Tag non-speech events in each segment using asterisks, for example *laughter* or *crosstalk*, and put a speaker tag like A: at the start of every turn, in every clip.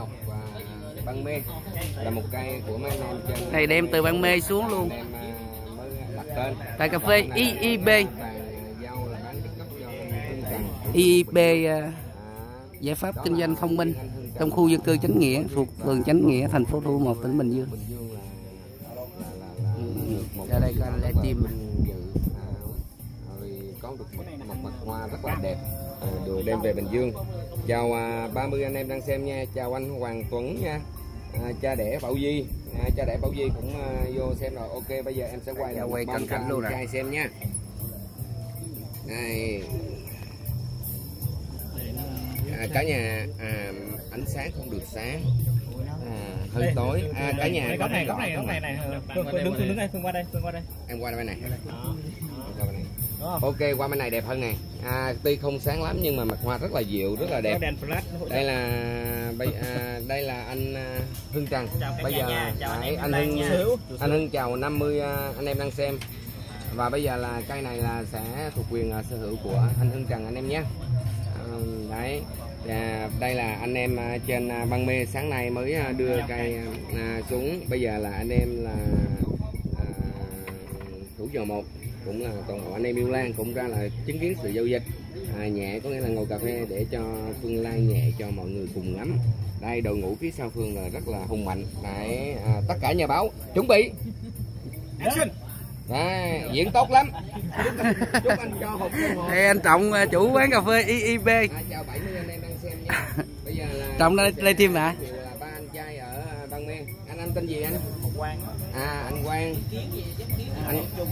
A: ngọc và băng mê là một cây của mấy anh em trên
B: này đem từ ban mê xuống luôn.
A: em à, mới đặt tên.
B: Tại cà phê IIB
A: Trần
B: IIB à,
A: À,
B: giải pháp kinh doanh thông minh trong khu dân cư chánh nghĩa thuộc phường chánh nghĩa thành phố Thủ Một tỉnh Bình Dương. Ra đây coi
A: à, rồi có được một, một mặt hoa rất là đẹp à, được đem về Bình Dương. Chào à, 30 anh em đang xem nha. Chào anh Hoàng Tuấn nha. À, cha đẻ Bảo Di à, cha đẻ Bảo Di cũng à, vô xem rồi. Ok bây giờ em sẽ quay
B: Dạ, quay cận cảnh luôn
A: trai xem nha. Đây à, cả nhà à, ánh sáng không được sáng. À, hơi tối. À, cả nhà
C: góc này góc này góc này này. Đứng đứng đây phương qua đây phương qua đây.
A: Em qua bên này. Qua bên này. Ok qua bên này đẹp hơn này à, tuy không sáng lắm nhưng mà mặt hoa rất là dịu rất là đẹp. Đây là bây à, đây là anh à, Hưng Trần bây giờ đấy, anh Hưng anh Hưng chào 50 à, anh em đang xem. Và bây giờ là cây này là sẽ thuộc quyền à, sở hữu của anh Hưng Trần anh em nhé. À, đấy. Và đây là anh em à, trên à, băng mê sáng nay mới à, đưa cây à, xuống. Bây giờ là anh em là à, thủ dầu một cũng là toàn bộ anh em yêu lan cũng ra là chứng kiến sự giao dịch. À, nhẹ có nghĩa là ngồi cà phê để cho phương lan nhẹ cho mọi người cùng ngắm. Đây đội ngũ phía sau phương là rất là hùng mạnh. Đấy à, tất cả nhà báo chuẩn bị. Đấy, diễn tốt lắm. Chúc anh cho hộp cơ hội
B: đây anh Trọng à, chủ quán cà phê IIB
A: à, chào 70 anh em đang xem nha. Bây giờ là
B: Trọng đây đây team hả?
A: Thì là ba anh trai ở à, Bang Men anh anh tên gì anh
C: Quang
A: à anh Quang. Anh
C: Trung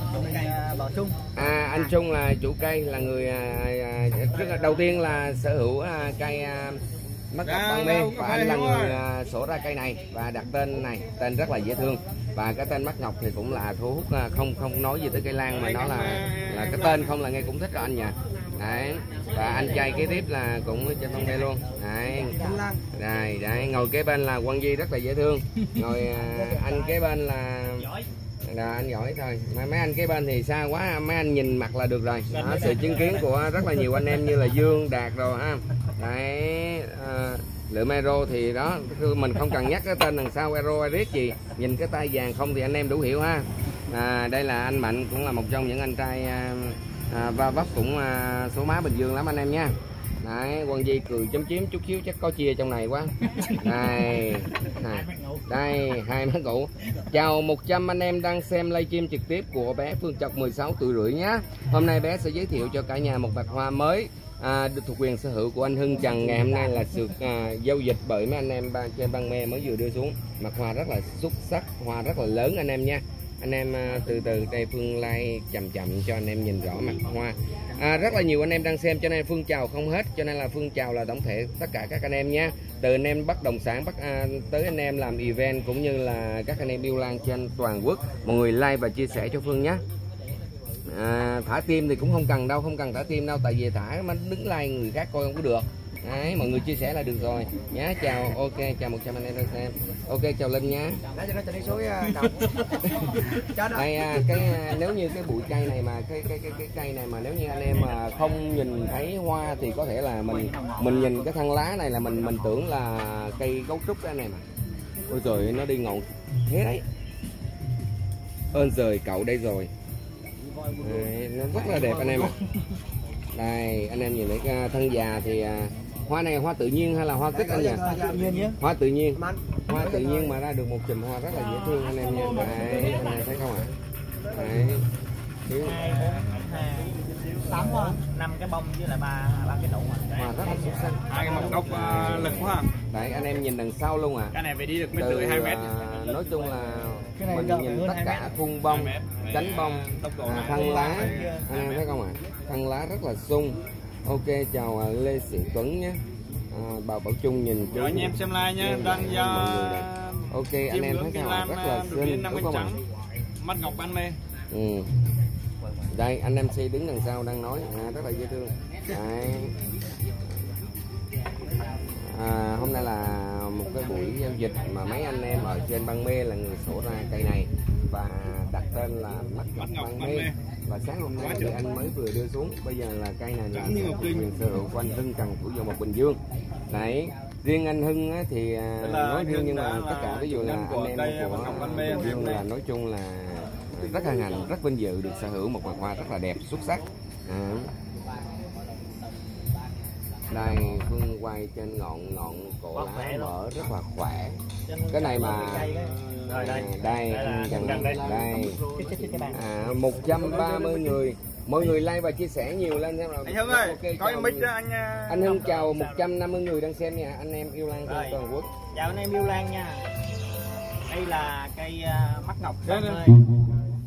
C: Bảo Trung
A: À, anh Trung là chủ cây là người à, à, rất là đầu tiên là sở hữu à, cây à, mắt ngọc
C: Dạ,
A: ban mê và anh là người à, sổ ra cây này và đặt tên này. Tên rất là dễ thương. Và cái tên mắt ngọc thì cũng là thu hút à, không không nói gì tới cây lan mà nó là là cái tên không là nghe cũng thích rồi anh nha đấy. Và anh trai kế tiếp là cũng trên thông đây luôn. Đấy. Đây đấy. Ngồi kế bên là Quang Di rất là dễ thương. Ngồi à, anh kế bên là là anh giỏi thôi. Mà mấy anh kế bên thì xa quá mấy anh nhìn mặt là được rồi. Đó, sự chứng kiến của rất là nhiều anh em như là Dương Đạt rồi ha. Đấy à, mero thì đó mình không cần nhắc cái tên đằng sau Aero Iris gì. Nhìn cái tay vàng không thì anh em đủ hiểu ha. À, đây là anh Mạnh cũng là một trong những anh trai à, à, và vấp cũng à, số má Bình Dương lắm anh em nha Đấy, Quang Di cười chấm chiếm chút xíu chắc có chia trong này quá. này này, đây hai má cụ. Chào 100 anh em đang xem livestream trực tiếp của bé Phương Trọc 16 tuổi rưỡi nhé. Hôm nay bé sẽ giới thiệu cho cả nhà một bạc hoa mới à, được thuộc quyền sở hữu của anh Hưng Trần ngày hôm nay là sự à, giao dịch bởi mấy anh em ba trên băng me mới vừa đưa xuống. Mặt hoa rất là xuất sắc, hoa rất là lớn anh em nha. Anh em à, từ từ đây Phương like chậm chậm cho anh em nhìn rõ mặt hoa. À, rất là nhiều anh em đang xem cho nên Phương chào không hết cho nên là Phương chào là tổng thể tất cả các anh em nhé. Từ anh em bất động sản bắt à, tới anh em làm event cũng như là các anh em yêu lan trên toàn quốc. Mọi người like và chia sẻ cho Phương nhé. À, thả tim thì cũng không cần đâu không cần thả tim đâu tại vì thả mà đứng like người khác coi không có được. Đấy, mọi người chia sẻ là được rồi. Nhé chào ok chào 100 anh em đang xem. Ok chào Linh nhé *laughs* đây à, cái à, nếu như cái bụi cây này mà cái cái cái cái cây này mà nếu như anh em mà không nhìn thấy hoa thì có thể là mình mình nhìn cái thân lá này là mình mình tưởng là cây gấu trúc đó anh em ạ. Ôi trời nó đi ngọn thế đấy. Ơn trời cậu đây rồi. Đấy, nó rất là đẹp anh em ạ. Đây anh em nhìn thấy à, thân già thì à, hoa này hoa tự nhiên hay là hoa kích anh nhỉ?
C: Nhiên nhé.
A: Hoa tự nhiên. Hoa tự nhiên mà ra được một chùm hoa rất là dễ thương anh em nha đấy anh em thấy không ạ? Đấy.
C: Hai bốn hai tám hoa. năm cái bông với lại ba ba cái nụ mà.
A: Hoa rất là xuất sắc.
D: Hai cái mọc gốc uh, lực quá.
A: Đấy anh em nhìn đằng sau luôn à
D: cái này phải đi được mét
A: từ
D: rưỡi hai mét
A: à, nói chung là
C: Cái này
A: mình nhìn tất cả
C: mét.
A: khuôn bông cánh bông
D: Tốc độ
A: à, thân lá. Anh em thấy không ạ? Thân lá rất là sung ok chào à, Lê Sĩ Tuấn nhé à, bà Bảo Trung nhìn chú
D: anh em xem like nhé đang do
A: đẹp. ok anh em thấy ạ? rất là
D: được
A: xinh đúng không ạ
D: mắt ngọc ban mê
A: ừ. đây anh em si đứng đằng sau đang nói à, rất là dễ thương Đấy. À, hôm nay là một cái buổi giao dịch mà mấy anh em ở trên băng mê là người sổ ra cây này và đặt tên là mắt ngọc
D: ngọc
A: băng Mê. Và sáng hôm nay thì anh mới vừa đưa xuống. Bây giờ là cây này là quyền sở hữu của anh Hưng Trần của dòng một Bình Dương. Đấy riêng anh Hưng á, thì à, nói riêng
D: Hưng
A: nhưng mà tất cả ví dụ là anh em của Bình Dương là nói chung là rất hân hạnh rất vinh dự được sở hữu một loài hoa rất là đẹp xuất sắc. À. đây Phương quay trên ngọn ngọn cổ lá mở rất là khỏe. Cái này mà.
C: Rồi đây.
A: À, đây
C: Đây là gần đây.
A: đây. À, 130 người. Mọi người like và chia sẻ nhiều lên xem nào.
D: Anh Hưng ơi
A: Ok,
D: có
A: chào
D: mic đó anh à,
A: anh Hưng chào 150 người đang xem nha. Anh em yêu lan trên toàn quốc.
C: Chào anh em yêu lan nha. Đây là cây à, mắt ngọc
D: Đây,
C: Văn
D: đây.
C: Mê.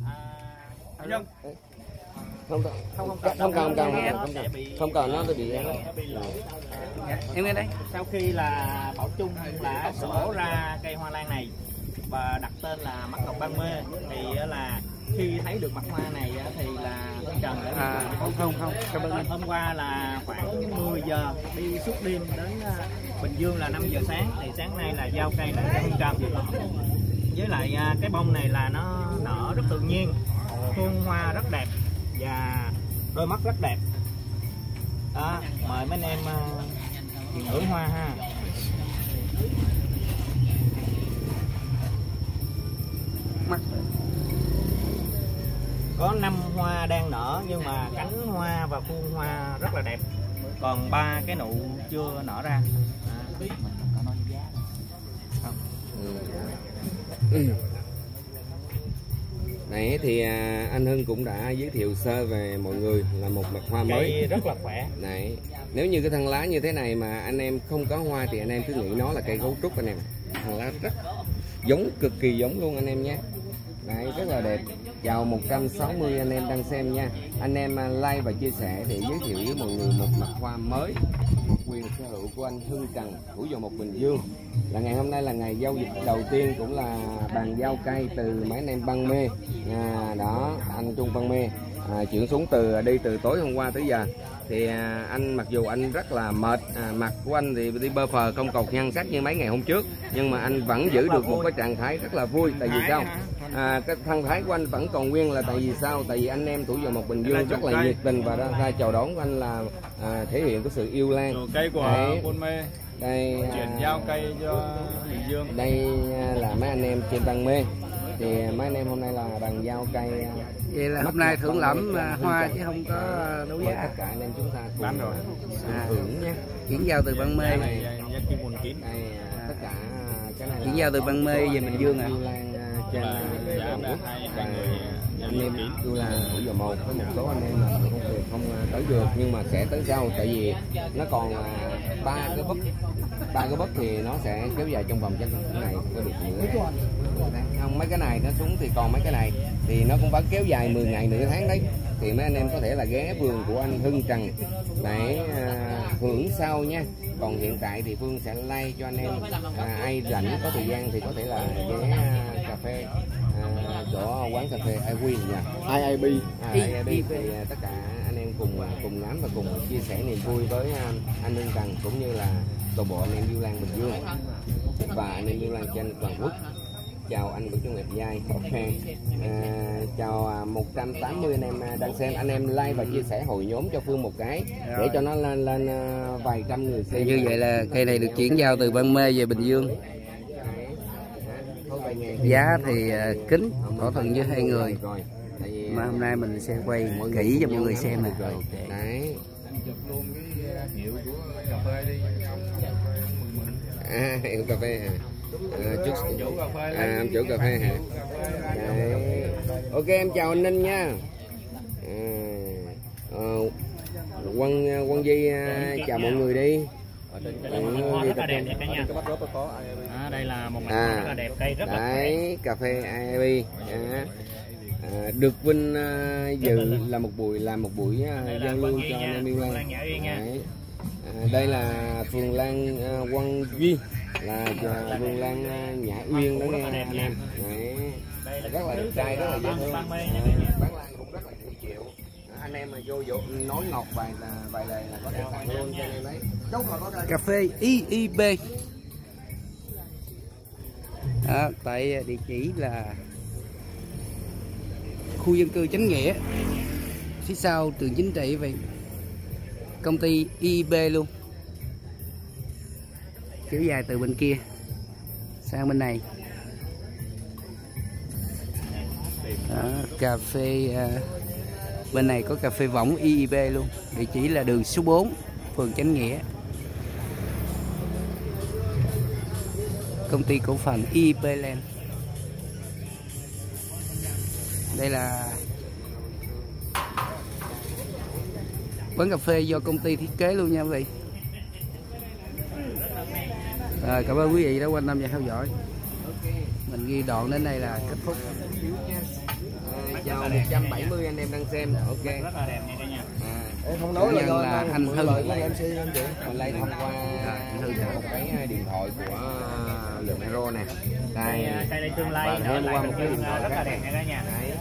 C: À,
D: anh Hưng.
A: Không
C: không không
A: không
C: cần
A: không cần không
C: nó
A: cần
C: sẽ bị
A: không cần nó bị
B: em nghe đây.
C: Sau khi là Bảo Trung đã sổ ra cây hoa lan này và đặt tên là mắt ngọc ban mê. Thì là khi thấy được mặt hoa này thì là Hương Trần đã
B: à không không không cảm ơn
C: hôm qua là khoảng 10 giờ đi suốt đêm đến Bình Dương là 5 giờ sáng. Thì sáng nay là giao cây lại Hương Trần. Với lại à, cái bông này là nó nở rất tự nhiên khuôn hoa rất đẹp và đôi mắt rất đẹp. Đó mời mấy anh em à, thưởng hoa ha có năm hoa đang nở nhưng mà cánh hoa và khuôn hoa rất là đẹp còn ba cái nụ chưa nở ra à, mình có nói giá không
A: Ừ. Nãy thì à, anh Hưng cũng đã giới thiệu sơ về mọi người là một mặt hoa mới.
C: cây rất là khỏe
A: Này, nếu như cái thân lá như thế này mà anh em không có hoa thì anh em cứ nghĩ nó là cây gấu trúc anh em. Thân lá rất giống cực kỳ giống luôn anh em nhé. Đấy, rất là đẹp. Chào 160 anh em đang xem nha. Anh em à, like và chia sẻ để giới thiệu với mọi người một mặt hoa mới quyền sở hữu của anh Hưng Trần, thủ dầu một Bình Dương. Là ngày hôm nay là ngày giao dịch đầu tiên cũng là bàn giao cây từ mấy anh em băng mê. À, đó, anh Trung băng mê à, chuyển xuống từ đi từ tối hôm qua tới giờ thì à, anh mặc dù anh rất là mệt à, mặt của anh thì đi bơ phờ không cột nhăn sắc như mấy ngày hôm trước nhưng mà anh vẫn giữ được một cái trạng thái rất là vui tại vì sao à, cái thân thái của anh vẫn còn nguyên là tại vì sao? Tại vì anh em tuổi dầu một bình dương rất là nhiệt tình và ra, ra chào đón của anh là à, thể hiện cái sự yêu lan.
D: Cây của
A: Đấy.
D: Buôn Mê.
A: Đây
D: chuyển
A: à,
D: giao cây cho Bình Dương.
A: đây à, là mấy anh em trên băng mê. Thì mấy anh em hôm nay là bàn giao cây à,
B: vậy là hôm nay thưởng lẫm à, hoa chứ không có đấu giá
A: tất cả anh em chúng ta cùng
D: Bán rồi.
A: à, hưởng nhé.
B: Chuyển giao từ ban mê.
D: Này kín.
A: đây à, tất cả cái này
B: chuyển giao từ ban mê về bình dương à
A: à, trên Quốc
D: hai
A: và
D: giá
A: anh em Du Lan ở giờ một có một số anh em là không về không à, tới được nhưng mà sẽ tới sau tại vì nó còn ba cái búp ba cái búp thì nó sẽ kéo dài trong vòng tranh này có được nữa. Không mấy cái này nó xuống thì còn mấy cái này thì nó cũng vẫn kéo dài 10 ngày nửa tháng đấy. Thì mấy anh em có thể là ghé vườn của anh Hưng Trần để à, hưởng sau nha. Còn hiện tại thì Phương sẽ like cho anh em à, ai rảnh có thời gian thì có thể là ghé cà phê chỗ quán cà phê iWin nha. IIB à, IIB thì à, tất cả anh em cùng à, cùng ngắm và cùng chia sẻ niềm vui với anh Hưng Trần cũng như là toàn bộ anh em yêu lan Bình Dương. Và anh em yêu lan trên toàn quốc. Chào anh Vũ Trung Nghiệp Giai. Ok. À, chào à, 180 anh em đang xem. Anh em like và chia sẻ hội nhóm cho Phương một cái để cho nó lên lên vài trăm người xem.
B: Như vậy là cây này được chuyển giao từ ban mê về bình dương giá thì ờ, kính thỏa thuận với hai người.
A: Rồi
B: mà hôm nay mình sẽ quay kỹ cho mọi người xem nè.
A: Rồi đấy à hiệu cà phê hả? À, chút à chủ cà phê hả? Đấy. Ok em chào anh ninh nha. À, ờ, à, quân quân di à, chào mọi người đi
C: đây là một hoa rất là đẹp nha cả nhà à, đây là một mặt hoa rất là đẹp cây rất là
A: đấy cà phê IB à, à, được Vinh à, dự là một buổi làm một buổi
C: là
A: giao lưu cho
C: nha,
A: anh em yêu lan.
C: Nha.
A: À, đây là phường Lan à, Quang Duy. Là phường Lan à, Nhã Uyên đó
C: Rất
A: nghe
C: là đẹp
A: anh
C: nha.
A: em Đấy. rất là đẹp trai rất là dễ thương.
C: nha
A: bán lan cũng rất là dễ chịu anh em mà vô vô ừ, nói ngọt vài là vài lời là có thể tặng luôn cho anh em đấy chốt là có
B: cà phê IIB đó, tại à, địa chỉ là khu dân cư chánh nghĩa phía sau trường chính trị vậy. Công ty IIB luôn. Kéo dài từ bên kia sang bên này. Đó, cà phê uh, bên này có cà phê võng IIB luôn. Địa chỉ là đường số 4 phường Chánh Nghĩa. Công ty cổ phần IIB Land. Đây là quán cà phê do công ty thiết kế luôn nha quý vị. Rồi, cảm ơn quý vị đã quan tâm và theo dõi mình ghi đoạn đến đây là kết thúc.
A: À, chào 170 anh em đang xem. Ok.
C: Rất là đẹp nha cả nhà
A: à,
E: không nói là
B: là
E: anh
B: anh Hưng.
E: MC anh chị.
A: Mình lấy thông qua một cái điện thoại của lượng hero nè. Đây.
C: Đây tương lai
A: qua
C: một
A: cái điện thoại
C: rất là đẹp nha cả nhà
A: Đấy.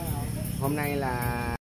A: hôm nay là